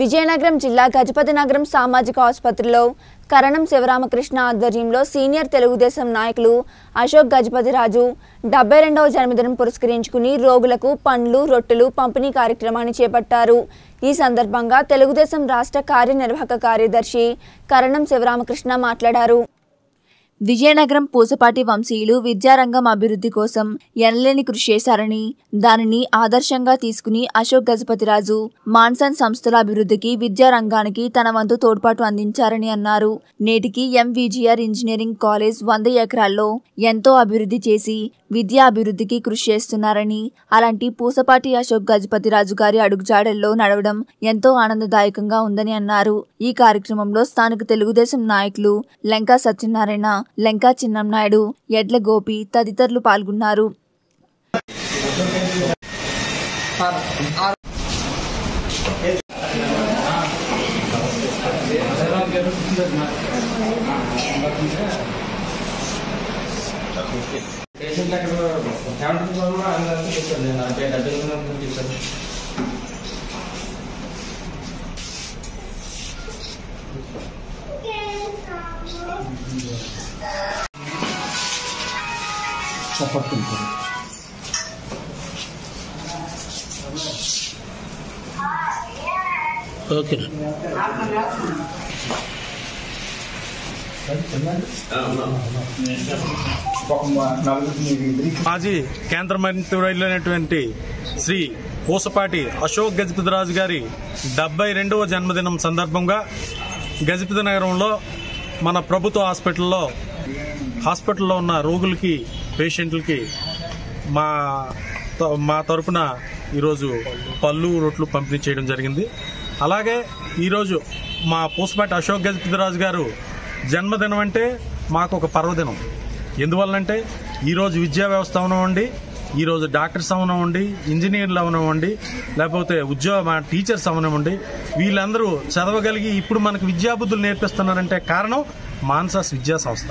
విజయనగరం జిల్లా గజపతి నగరం సామాజిక ఆసుపత్రిలో కరణం శివరామకృష్ణ ఆధ్వర్యంలో సీనియర్ తెలుగుదేశం నాయకులు అశోక్ గజపతిరాజు డెబ్బై రెండవ జన్మదినం పురస్కరించుకుని రోగులకు పండ్లు రొట్టెలు పంపిణీ కార్యక్రమాన్ని చేపట్టారు. ఈ సందర్భంగా తెలుగుదేశం రాష్ట్ర కార్యనిర్వాహక కార్యదర్శి కరణం శివరామకృష్ణ మాట్లాడారు. విజయనగరం పూసపాటి వంశీయులు విద్యారంగం అభివృద్ధి కోసం ఎనలేని కృషి చేశారని దానిని ఆదర్శంగా తీసుకుని అశోక్ గజపతిరాజు మాన్సన్ సంస్థల అభివృద్ధికి విద్యారంగానికి తన వంతు తోడ్పాటు అందించారని అన్నారు. నేటికి ఎంవిజిఆర్ ఇంజనీరింగ్ కాలేజ్ వంద ఎకరాల్లో ఎంతో అభివృద్ధి చేసి విద్యా అభివృద్ధికి కృషి చేస్తున్నారని అలాంటి పూసపాటి అశోక్ గజపతిరాజు గారి అడుగుజాడల్లో నడవడం ఎంతో ఆనందదాయకంగా ఉందని అన్నారు. ఈ కార్యక్రమంలో స్థానిక తెలుగుదేశం నాయకులు లంకా సత్యనారాయణ లంకా చిన్నంనాయుడు ఎడ్ల గోపి తదితరులు పాల్గొన్నారు. పేషెంట్ అక్కడ కూడా అందరికీ చెప్తాను నేను అంటే డబ్బులు ఉన్నప్పుడు చెప్తాను ఓకే మాజీ కేంద్ర మంత్రులైనటువంటి శ్రీ పూసపాటి అశోక్ గజపతిరాజు గారి డెబ్బై రెండవ జన్మదినం సందర్భంగా గజపతి నగరంలో మన ప్రభుత్వ హాస్పిటల్లో హాస్పిటల్లో ఉన్న రోగులకి పేషెంట్లకి మా మా తరపున ఈరోజు పళ్ళు రొట్లు పంపిణీ చేయడం జరిగింది. అలాగే ఈరోజు మా పూసపాటి అశోక్ గజపతిరాజు గారు జన్మదినం అంటే మాకు ఒక పర్వదినం. ఎందువల్లంటే ఈరోజు విద్యా వ్యవస్థ అవనివ్వండి ఈరోజు డాక్టర్స్ అవనివ్వండి ఇంజనీర్లు అవనివ్వండి లేకపోతే ఉద్యోగ మా టీచర్స్ అవనివ్వండి వీళ్ళందరూ చదవగలిగి ఇప్పుడు మనకు విద్యాబుద్ధులు నేర్పిస్తున్నారంటే కారణం మాన్సాస్ విద్యా సంస్థ.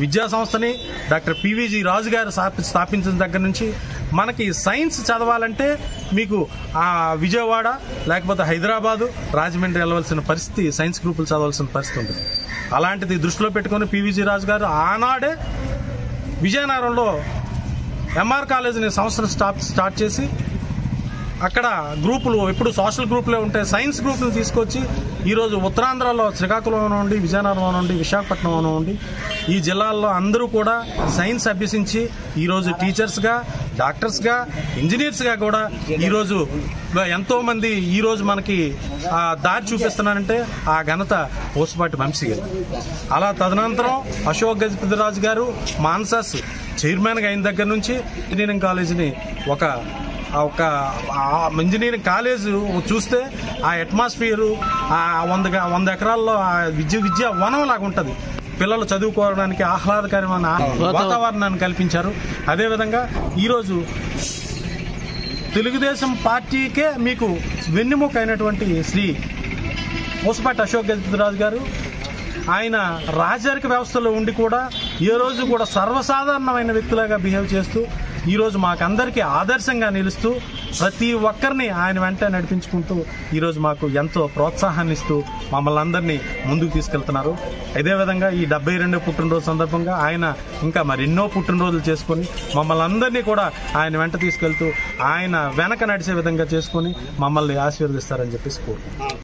విద్యా సంస్థని డాక్టర్ పివిజి రాజు గారు స్థాపి- స్థాపించిన దగ్గర నుంచి మనకి సైన్స్ చదవాలంటే మీకు ఆ విజయవాడ లేకపోతే హైదరాబాదు రాజమండ్రి వెళ్ళవలసిన పరిస్థితి సైన్స్ గ్రూపులు చదవాల్సిన పరిస్థితి ఉంటుంది. అలాంటిది దృష్టిలో పెట్టుకుని పివిజి రాజు గారు ఆనాడే విజయనగరంలో ఎంఆర్ కాలేజీని సంస్థను స్టాప్ స్టార్ట్ చేసి అక్కడ గ్రూపులు ఎప్పుడు సోషల్ గ్రూపులే ఉంటాయి సైన్స్ గ్రూపులు తీసుకొచ్చి ఈరోజు ఉత్తరాంధ్రలో శ్రీకాకుళం నుండి విజయనగరం నుండి విశాఖపట్నం నుండి ఈ జిల్లాల్లో అందరూ కూడా సైన్స్ అభ్యసించి ఈరోజు టీచర్స్గా డాక్టర్స్గా ఇంజనీర్స్గా కూడా ఈరోజు ఎంతోమంది ఈరోజు మనకి దారి చూపిస్తున్నారంటే ఆ ఘనత పోసుపాటి వంశీ గారు. అలా తదనంతరం అశోక్ గజపతిరాజు గారు మాన్సాస్ చైర్మన్గా అయిన దగ్గర నుంచి ఇంజనీరింగ్ కాలేజీని ఒక ఒక ఇంజనీరింగ్ కాలేజ్ చూస్తే ఆ అట్మాస్ఫియర్ ఆ వంద వంద ఎకరాల్లో ఆ విద్య విద్య వనం లాగా ఉంటుంది. పిల్లలు చదువుకోవడానికి ఆహ్లాదకరమైన వాతావరణాన్ని కల్పించారు. అదేవిధంగా ఈరోజు తెలుగుదేశం పార్టీకే మీకు వెన్నెముక అయినటువంటి శ్రీ పూసపాటి అశోక్ గజపతిరాజు గారు ఆయన రాజరిక వ్యవస్థలో ఉండి కూడా ఏ రోజు కూడా సర్వసాధారణమైన వ్యక్తులాగా బిహేవ్ చేస్తూ ఈ రోజు మాకందరికీ ఆదర్శంగా నిలుస్తూ ప్రతి ఒక్కరిని ఆయన వెంట నడిపించుకుంటూ ఈరోజు మాకు ఎంతో ప్రోత్సాహాన్ని ఇస్తూ మమ్మల్ని అందరినీ ముందుకు తీసుకెళ్తున్నారు. ఇదే విధంగా ఈ డెబ్బై రెండో పుట్టినరోజు సందర్భంగా ఆయన ఇంకా మరెన్నో పుట్టినరోజులు చేసుకొని మమ్మల్ని అందరినీ కూడా ఆయన వెంట తీసుకెళ్తూ ఆయన వెనక నడిచే విధంగా చేసుకొని మమ్మల్ని ఆశీర్వదిస్తారని చెప్పేసి కోరుకుంటున్నాను